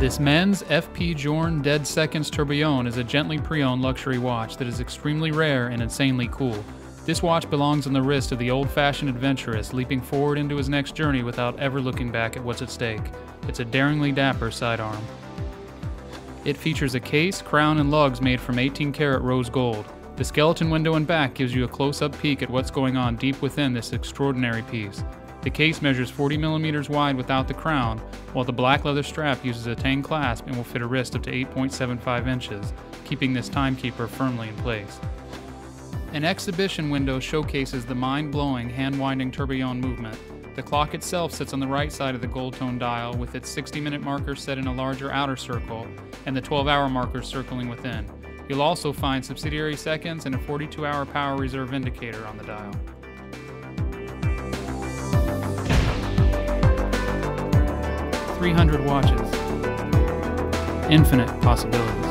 This men's FP Journe Dead Seconds Tourbillon is a gently pre-owned luxury watch that is extremely rare and insanely cool. This watch belongs on the wrist of the old-fashioned adventurous leaping forward into his next journey without ever looking back at what's at stake. It's a daringly dapper sidearm. It features a case, crown, and lugs made from 18 karat rose gold. The skeleton window and back gives you a close-up peek at what's going on deep within this extraordinary piece. The case measures 40 millimeters wide without the crown, while the black leather strap uses a tang clasp and will fit a wrist up to 8.75 inches, keeping this timekeeper firmly in place. An exhibition window showcases the mind-blowing hand-winding tourbillon movement. The clock itself sits on the right side of the gold tone dial with its 60-minute marker set in a larger outer circle and the 12-hour markers circling within. You'll also find subsidiary seconds and a 42-hour power reserve indicator on the dial. 300 watches. Infinite possibilities.